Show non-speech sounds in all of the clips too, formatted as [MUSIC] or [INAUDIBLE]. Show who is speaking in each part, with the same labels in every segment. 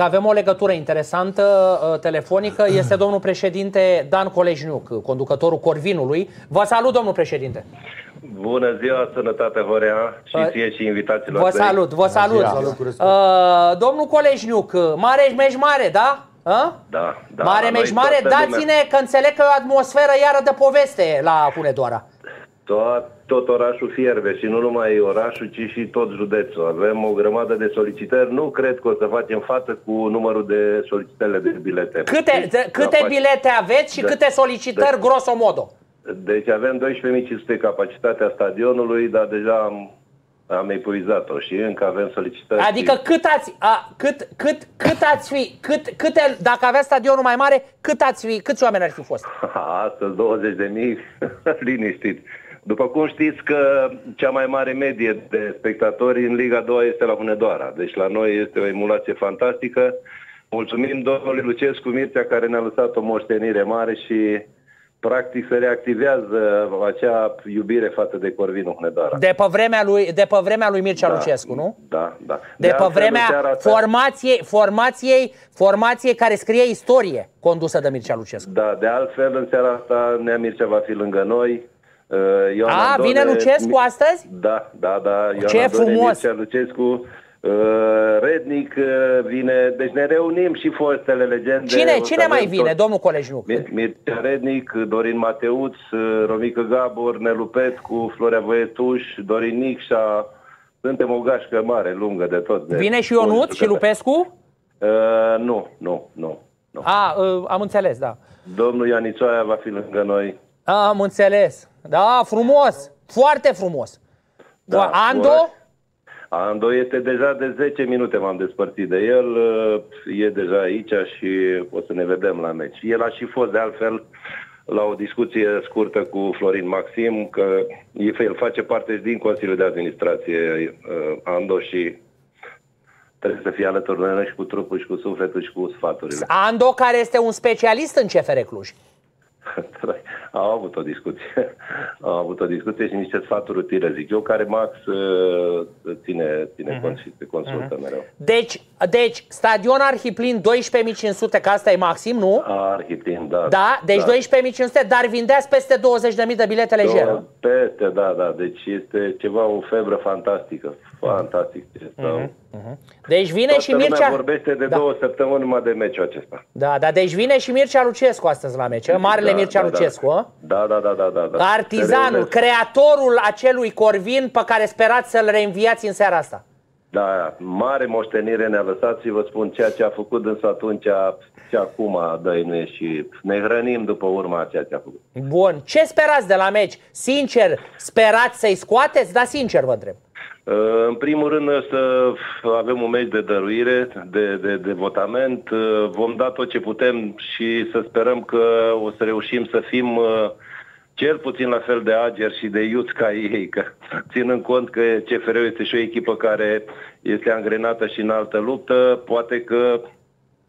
Speaker 1: că avem o legătură interesantă uh, telefonică. Este domnul președinte Dan Colejniuc, conducătorul Corvinului. Vă salut, domnul președinte.
Speaker 2: Bună ziua, sănătate Horea și ție și invitațiilor.
Speaker 1: Vă salut, vă salut.
Speaker 3: Salut, cu respect.
Speaker 1: Uh, domnul Colejniuc, mare meci mare, da? A?
Speaker 2: Da, da.
Speaker 1: Mare
Speaker 2: la noi
Speaker 1: meci mare,
Speaker 2: toată
Speaker 1: dați-ne că înțeleg că e o atmosferă iară de poveste la Hunedoara.
Speaker 2: Tot, tot orașul fierbe și nu numai orașul, ci și tot județul. Avem o grămadă de solicitări. Nu cred că o să facem față cu numărul de solicitări de bilete.
Speaker 1: Câte,
Speaker 2: Deci,
Speaker 1: câte
Speaker 2: la-
Speaker 1: bilete aveți și
Speaker 2: Da.
Speaker 1: câte solicitări, grosomodo?
Speaker 2: Deci avem 12.500 capacitatea stadionului, dar deja am, am epuizat-o și încă avem solicitări.
Speaker 1: Adică
Speaker 2: și-
Speaker 1: cât ați, a, cât, cât, cât ați fi, cât, câte, dacă avea stadionul mai mare, cât ați fi, câți oameni ar fi fost? [LAUGHS]
Speaker 2: Astăzi 20 de mii, [LAUGHS] liniștit. După cum știți că cea mai mare medie de spectatori în Liga 2 este la Hunedoara. Deci la noi este o emulație fantastică. Mulțumim domnului Lucescu Mircea care ne-a lăsat o moștenire mare și practic se reactivează acea iubire față de Corvinul Hunedoara.
Speaker 1: De pe vremea lui, de pe vremea lui Mircea
Speaker 2: Da,
Speaker 1: Lucescu, nu?
Speaker 2: Da, da.
Speaker 1: De, pe
Speaker 2: altfel, în
Speaker 1: vremea
Speaker 2: seara asta-
Speaker 1: formației, formației, formației care scrie istorie condusă de Mircea Lucescu.
Speaker 2: Da, de altfel, în seara asta Nea Mircea va fi lângă noi. Uh, Ioan
Speaker 1: A,
Speaker 2: Andone-
Speaker 1: vine Lucescu astăzi?
Speaker 2: Da, da, da. Ioan
Speaker 1: Ce
Speaker 2: Andone,
Speaker 1: frumos!
Speaker 2: Mircea Lucescu, uh, Rednic uh, vine, deci ne reunim și fostele legende.
Speaker 1: Cine,
Speaker 2: O să
Speaker 1: cine mai
Speaker 2: avem
Speaker 1: vine,
Speaker 2: tot-
Speaker 1: domnul Colejniuc?
Speaker 2: Mir- Mircea Rednic, Dorin Mateuț, uh, Romică Gabor, Nelu Petcu, Florea Voietuș, Dorin Nicșa. Suntem o gașcă mare, lungă de tot. De
Speaker 1: Vine și Ionut și Lupescu?
Speaker 2: Uh, nu, nu, nu. nu.
Speaker 1: A, uh, am înțeles, da.
Speaker 2: Domnul Ianițoaia va fi lângă noi.
Speaker 1: A, am înțeles. Da, frumos. Foarte frumos.
Speaker 2: Da,
Speaker 1: Ando?
Speaker 2: corect. Ando este deja de 10 minute m-am despărțit de el, uh, e deja aici și o să ne vedem la meci. El a și fost de altfel la o discuție scurtă cu Florin Maxim, că el face parte și din Consiliul de Administrație uh, Ando și trebuie să fie alături de noi și cu trupul și cu sufletul și cu sfaturile.
Speaker 1: Ando, care este un specialist în CFR Cluj. [LAUGHS]
Speaker 2: Au avut o discuție. [LAUGHS] Au avut o discuție și niște sfaturi utile, zic eu, care Max uh, ține, ține
Speaker 1: Mhm.
Speaker 2: cont și se consultă mereu.
Speaker 1: Deci, deci stadion Arhiplin 12.500, că asta e maxim, nu?
Speaker 2: Arhiplin, da.
Speaker 1: Da, deci 12.500, dar vindeați peste 20.000 de bilete legere.
Speaker 2: Două Peste, da, da. Deci este ceva, o febră fantastică. Fantastic. Este.
Speaker 1: Deci vine
Speaker 2: Toată
Speaker 1: și
Speaker 2: lumea
Speaker 1: Mircea...
Speaker 2: vorbește de
Speaker 1: da.
Speaker 2: două săptămâni numai de meciul acesta.
Speaker 1: Da, da, deci vine și Mircea Lucescu astăzi la meci, Marele
Speaker 2: da,
Speaker 1: Mircea
Speaker 2: da,
Speaker 1: Lucescu,
Speaker 2: da.
Speaker 1: A?
Speaker 2: Da, da, da, da, da. da. Se
Speaker 1: Artizanul,
Speaker 2: reunesc.
Speaker 1: creatorul acelui Corvin pe care sperați să-l reînviați în seara asta.
Speaker 2: Da, mare moștenire ne-a lăsat și vă spun ceea ce a făcut însă atunci și acum dăinuie și ne hrănim după urma a ceea ce a făcut.
Speaker 1: Bun, ce sperați de la meci? Sincer, sperați să-i scoateți? Da, sincer vă întreb.
Speaker 2: Uh, În primul rând să avem un meci de dăruire, de, de, de votament. Uh, Vom da tot ce putem și să sperăm că o să reușim să fim uh, cel puțin la fel de ager și de iuți ca ei, că [LAUGHS] ținând cont că CFR este și o echipă care este angrenată și în altă luptă, poate că,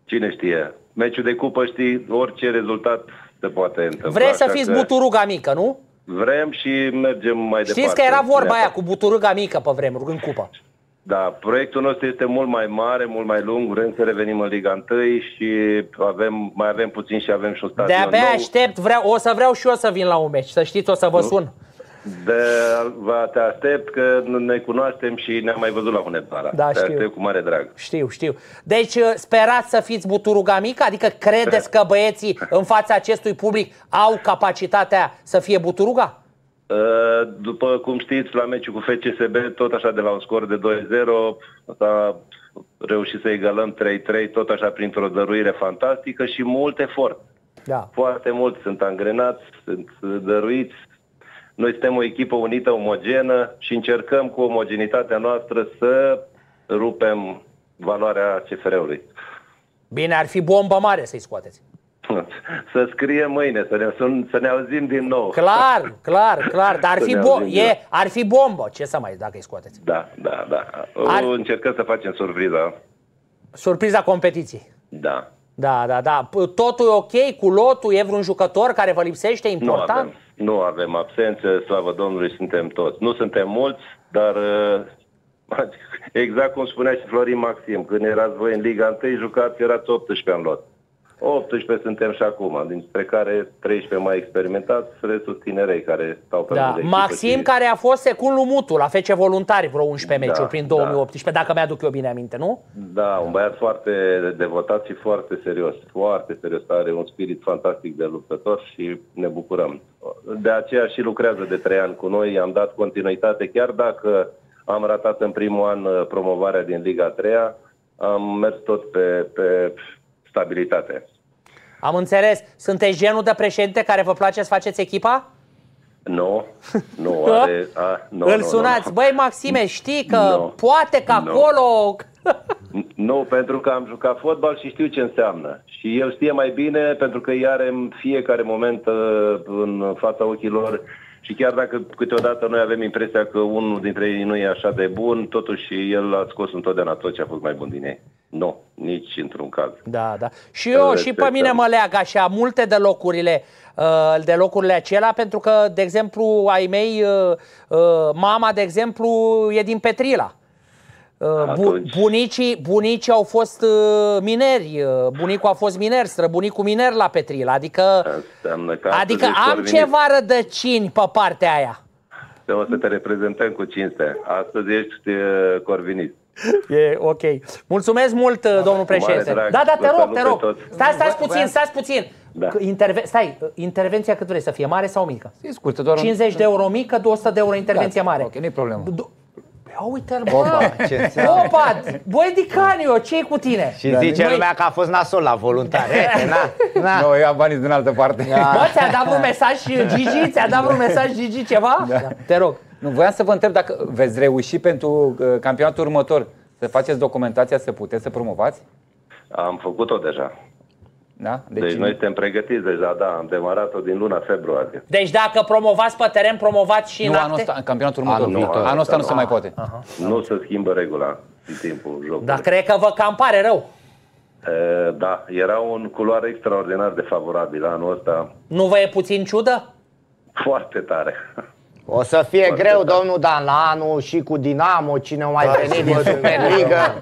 Speaker 2: cine știe, meciul de cupă știi, orice rezultat se poate întâmpla.
Speaker 1: Vreți să
Speaker 2: așa
Speaker 1: fiți
Speaker 2: că
Speaker 1: buturuga mică, nu?
Speaker 2: Vrem și mergem mai departe.
Speaker 1: Știți că era vorba
Speaker 2: Neapărat.
Speaker 1: aia cu buturuga mică pe vremuri, în cupă.
Speaker 2: Da, proiectul nostru este mult mai mare, mult mai lung, vrem să revenim în Liga 1 și avem, mai avem puțin și avem și un stadion
Speaker 1: De-abia
Speaker 2: nou.
Speaker 1: aștept, vreau, o să vreau și eu să vin la un meci, să știți, o să vă sun.
Speaker 2: De, vă te aștept că ne cunoaștem și ne-am mai văzut la Hunedoara.
Speaker 1: Da,
Speaker 2: te
Speaker 1: știu.
Speaker 2: aștept cu mare drag.
Speaker 1: Știu, știu. Deci uh, sperați să fiți buturuga mică? Adică credeți că băieții în fața acestui public au capacitatea să fie buturuga?
Speaker 2: Uh, După cum știți, la meciul cu FCSB, tot așa de la un scor de 2-0, s-a reușit să egalăm 3-3, tot așa printr-o dăruire fantastică și mult efort.
Speaker 1: Da.
Speaker 2: Foarte mulți sunt angrenați, sunt dăruiți. Noi suntem o echipă unită, omogenă și încercăm cu omogenitatea noastră să rupem valoarea CFR-ului.
Speaker 1: Bine, ar fi bombă mare să-i scoateți.
Speaker 2: Să scrie mâine, să ne, să, să ne auzim din nou.
Speaker 1: Clar, clar, clar, dar ar
Speaker 2: Să
Speaker 1: fi,
Speaker 2: ne
Speaker 1: bo-
Speaker 2: auzim,
Speaker 1: e,
Speaker 2: da.
Speaker 1: ar fi bombă. Ce să mai dacă îi scoateți?
Speaker 2: Da, da, da.
Speaker 1: Ar-
Speaker 2: Încercăm să facem surpriza.
Speaker 1: Surpriza competiției.
Speaker 2: Da.
Speaker 1: Da, da, da. P- Totul e ok cu lotul? E vreun jucător care vă lipsește
Speaker 2: Nu
Speaker 1: important?
Speaker 2: avem, nu avem absențe, slavă Domnului, suntem toți. Nu suntem mulți, dar uh, [LAUGHS] Exact cum spunea și Florin Maxim, când erați voi în Liga 1, jucați, erați 18 în lot. 18 suntem și acum, dintre care 13 mai experimentați, restul tinerei care stau pe
Speaker 1: Da.
Speaker 2: lângă
Speaker 1: Maxim,
Speaker 2: echipă și-
Speaker 1: care a fost secund lui Mutu la FC Voluntari vreo 11
Speaker 2: Da,
Speaker 1: meciuri prin
Speaker 2: da.
Speaker 1: 2018, dacă mi-aduc eu bine aminte, nu?
Speaker 2: Da, un băiat foarte devotat și foarte serios. Foarte serios. Are un spirit fantastic de luptător și ne bucurăm. De aceea și lucrează de trei ani cu noi. I-am dat continuitate, chiar dacă am ratat în primul an uh, promovarea din Liga 3 am mers tot pe, pe stabilitate.
Speaker 1: Am înțeles. Sunteți genul de președinte care vă place să faceți echipa?
Speaker 2: Nu, [LAUGHS] nu are... A, nu,
Speaker 1: Îl
Speaker 2: nu,
Speaker 1: sunați.
Speaker 2: Nu, nu.
Speaker 1: Băi, Maxime, știi că
Speaker 2: Nu.
Speaker 1: poate că
Speaker 2: Nu.
Speaker 1: acolo...
Speaker 2: Nu, pentru că am jucat fotbal și știu ce înseamnă. Și el știe mai bine pentru că îi are în fiecare moment uh, în fața ochilor și chiar dacă câteodată noi avem impresia că unul dintre ei nu e așa de bun, totuși el a scos întotdeauna tot ce a fost mai bun din ei. Nu, nici într-un caz.
Speaker 1: Da, da. Și eu,
Speaker 2: Îl
Speaker 1: și pe
Speaker 2: respectăm.
Speaker 1: mine mă leagă așa multe de locurile uh, de locurile acelea, pentru că, de exemplu, ai mei, uh, uh, mama, de exemplu, e din Petrila. Uh, Bu-
Speaker 2: Atunci-
Speaker 1: bunicii, bunicii au fost uh, mineri, uh, bunicul a fost miner, străbunicul miner la Petrila, adică,
Speaker 2: Înseamnă că
Speaker 1: adică
Speaker 2: astăzi ești
Speaker 1: am
Speaker 2: corvinit.
Speaker 1: ceva rădăcini pe partea aia.
Speaker 2: O să te reprezentăm cu cinste. Astăzi ești uh, corvinist.
Speaker 1: E ok. Mulțumesc mult, uh, domnul președinte.
Speaker 2: drag.
Speaker 1: Da, da, te
Speaker 2: Vă
Speaker 1: rog,
Speaker 2: salut
Speaker 1: te
Speaker 2: pe
Speaker 1: rog.
Speaker 2: toți.
Speaker 1: Stați, stați
Speaker 3: Voiam-
Speaker 1: puțin, stați puțin.
Speaker 2: Da.
Speaker 1: Că Interve- stai, uh, intervenția cât vrei să fie, mare sau mică?
Speaker 3: E scurtă, doar un-
Speaker 1: 50 de euro mică, 200 de euro intervenție
Speaker 3: Gata,
Speaker 1: mare.
Speaker 3: ok, nu-i problemă.
Speaker 1: Do- Ia uite-l,
Speaker 4: Opa,
Speaker 1: bă!
Speaker 4: ce înseamnă?
Speaker 1: Opa! Băi, Dicanio, ce cu tine?
Speaker 4: Și zice
Speaker 1: Noi-
Speaker 4: lumea că a fost nasol la voluntari. E, Na, na.
Speaker 3: Nu, eu am banii din altă parte.
Speaker 1: Bă, ți-a dat vreun mesaj Gigi? Ți-a dat vreun mesaj Gigi ceva? Da. Te rog.
Speaker 3: Nu, voiam să vă întreb dacă veți reuși pentru uh, campionatul următor să faceți documentația să puteți să promovați?
Speaker 2: Am făcut-o deja.
Speaker 3: Da?
Speaker 2: Deci, deci noi suntem pregătiți deja, da, am demarat-o din luna februarie.
Speaker 1: Deci dacă promovați pe teren, promovați și
Speaker 3: nu
Speaker 1: în
Speaker 3: anul
Speaker 1: acte?
Speaker 3: ăsta, în campionatul următor.
Speaker 4: Anul
Speaker 3: Anul,
Speaker 4: viitor.
Speaker 3: anul ăsta nu se
Speaker 2: Ah.
Speaker 3: mai poate.
Speaker 2: Nu se schimbă regula în timpul jocului.
Speaker 1: Dar cred că vă cam pare rău.
Speaker 2: E, Da, era un culoare extraordinar de favorabil anul ăsta,
Speaker 1: Nu vă e puțin ciudă?
Speaker 2: foarte tare.
Speaker 4: O să fie
Speaker 2: Foarte
Speaker 4: greu,
Speaker 2: tare.
Speaker 4: domnul Dan, la anul și cu Dinamo, cine o mai
Speaker 2: Da,
Speaker 4: venit din Superliga.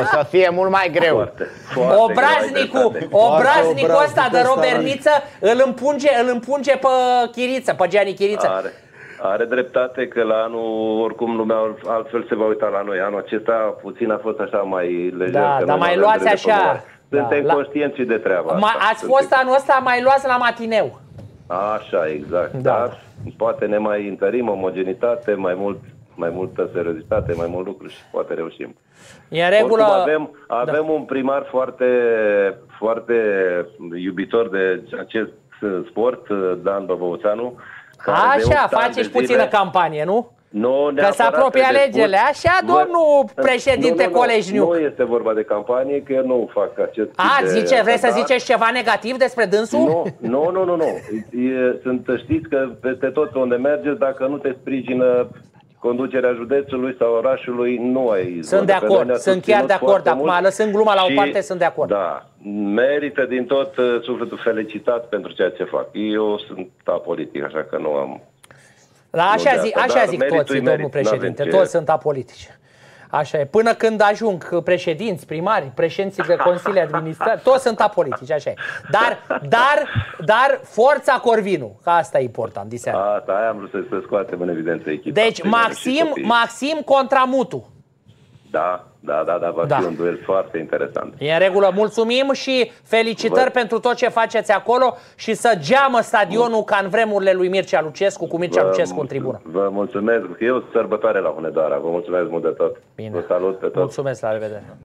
Speaker 4: O să fie mult mai greu.
Speaker 2: Foarte, foarte
Speaker 1: Obraznicul,
Speaker 2: greu, ai
Speaker 1: obraznicul
Speaker 5: obraznic
Speaker 1: ăsta de
Speaker 5: ăsta,
Speaker 1: Roberniță îl împunge, îl împunge pe Chiriță, pe Gianni Chiriță.
Speaker 2: dreptate. Are, are dreptate că la anul, oricum, lumea altfel se va uita la noi. Anul acesta puțin a fost așa mai lejer.
Speaker 1: Da,
Speaker 2: că
Speaker 1: dar
Speaker 2: noi
Speaker 1: mai
Speaker 2: nu avem
Speaker 1: luați
Speaker 2: drept de
Speaker 1: așa.
Speaker 2: promovare. Suntem
Speaker 1: Da, la-
Speaker 2: conștienți și de treaba
Speaker 1: Ma,
Speaker 2: asta.
Speaker 1: ați
Speaker 2: Suntem-
Speaker 1: fost anul ăsta mai luați la matineu.
Speaker 2: Așa, exact.
Speaker 1: Da.
Speaker 2: Da. Dar poate ne mai întărim omogenitate, mai mult mai multă seriozitate, mai mult lucru și poate reușim.
Speaker 1: E în regulă...
Speaker 2: Oricum avem, avem da. un primar foarte, foarte iubitor de acest sport, Dan Băbăuțanu. Care de
Speaker 1: Așa,
Speaker 2: 8 ani
Speaker 1: faceți
Speaker 2: de
Speaker 1: puțină
Speaker 2: zile-
Speaker 1: campanie, nu?
Speaker 2: Nu,
Speaker 1: Că se
Speaker 2: neapărat
Speaker 1: apropie
Speaker 2: trebuie
Speaker 1: alegerile.
Speaker 2: spus.
Speaker 1: Așa, domnul președinte
Speaker 2: nu, nu, nu,
Speaker 1: Coleșniuc.
Speaker 2: Nu este vorba de campanie, că eu nu fac acest
Speaker 1: A,
Speaker 2: tip de
Speaker 1: zice, vreți să
Speaker 2: dar-
Speaker 1: ziceți ceva negativ despre dânsul?
Speaker 2: Nu, nu, nu, nu. nu. E, sunt, știți că peste tot unde mergeți, dacă nu te sprijină conducerea județului sau orașului, nu ai...
Speaker 1: Sunt de
Speaker 2: Pe noi
Speaker 1: acord,
Speaker 2: ne-a
Speaker 1: sunt chiar
Speaker 2: susținut
Speaker 1: de acord.
Speaker 2: foarte
Speaker 1: Acum,
Speaker 2: mult
Speaker 1: lăsând gluma la o
Speaker 2: și-
Speaker 1: parte, sunt de acord.
Speaker 2: Da, merită din tot uh, sufletul felicitat pentru ceea ce fac. Eu sunt apolitic, așa că nu am...
Speaker 1: Da, așa,
Speaker 2: de
Speaker 1: zi,
Speaker 2: asta,
Speaker 1: așa
Speaker 2: dar
Speaker 1: zic
Speaker 2: meritul
Speaker 1: toți,
Speaker 2: îi
Speaker 1: domnul
Speaker 2: merit,
Speaker 1: președinte.
Speaker 2: n-avem ce-
Speaker 1: Toți sunt apolitici. Așa e. Până când ajung președinți, primari, președinții de consilii administrative, toți sunt apolitici, așa e. Dar, dar, dar forța Corvinu, că asta e important, diseară.
Speaker 2: Asta, aia am vrut să, să scoatem în evidență echipa.
Speaker 1: Deci,
Speaker 2: Primari și
Speaker 1: Maxim,
Speaker 2: copii.
Speaker 1: Maxim contra Mutu.
Speaker 2: Da, da, da, da, va
Speaker 1: Da.
Speaker 2: fi un duel foarte interesant.
Speaker 1: E în regulă, mulțumim și felicitări
Speaker 2: Vă-
Speaker 1: pentru tot ce faceți acolo și să geamă stadionul ca în vremurile lui Mircea Lucescu, cu Mircea
Speaker 2: Vă
Speaker 1: Lucescu în
Speaker 2: mulț-
Speaker 1: tribună.
Speaker 2: Vă mulțumesc, că e o sărbătoare la Hunedoara. Vă mulțumesc mult de tot.
Speaker 1: Bine.
Speaker 2: Vă salut pe toți.
Speaker 1: Mulțumesc, la revedere.